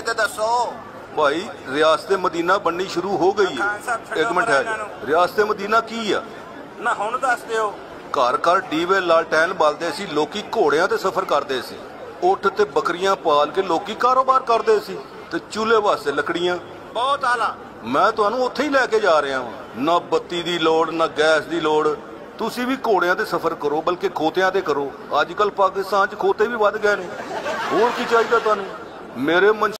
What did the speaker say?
ਹੋਵੇ ਤੇ ਦੱਸੋ। ਭਾਈ ਰਿਆਸਤ ਮਦੀਨਾ ਬਣਨੀ ਸ਼ੁਰੂ ਹੋ ਗਈ ਖਾਨ ਹੈ। ਸਾਹਿਬ ਛੱਡੋ ਇੱਕ ਮਿੰਟ ਹੈ ਇਹਨਾਂ ਨੂੰ। ਰਿਆਸਤ ਮਦੀਨਾ ਕੀ ਆ? ਨਾ ਹੁਣ ਦੱਸ ਦਿਓ। ਘਰ ਘਰ ਦੀਵੇ ਲਾਲਟੈਨ ਬਲਦੇ ਸੀ ਲੋਕੀ ਘੋੜਿਆਂ ਤੇ ਸਫ਼ਰ ਕਰਦੇ ਸੀ। ਉੱਠ ਤੇ ਬੱਕਰੀਆਂ ਪਾਲ ਕੇ ਲੋਕੀ ਕਾਰੋਬਾਰ ਕਰਦੇ ਸੀ ਤੇ ਚੁੱਲ੍ਹੇ ਵਾਸਤੇ ਲੱਕੜੀਆਂ। ਬਹੁਤ ਆਲਾ। ਮੈਂ ਤੁਹਾਨੂੰ ਉੱਥੇ ਹੀ ਲੈ ਕੇ ਜਾ ਰਿਹਾ ਹਾਂ। ਨਾ ਬੱਤੀ ਦੀ ਲੋੜ ਨਾ ਗੈਸ ਦੀ ਲੋੜ। ਤੁਸੀਂ ਵੀ ਘੋੜਿਆਂ ਤੇ ਸਫ਼ਰ ਕਰੋ ਬਲਕਿ ਖੋਤਿਆਂ ਤੇ ਕਰੋ। ਅੱਜ ਕੱਲ ਪਾਕਿਸਤਾਨ 'ਚ ਖੋਤੇ ਵੀ ਵੱਧ ਗਏ ਨੇ। ਹੋਰ ਕੀ ਚਾਹੀਦਾ ਤੁਹਾਨੂੰ? ਮੇਰੇ ਮਨ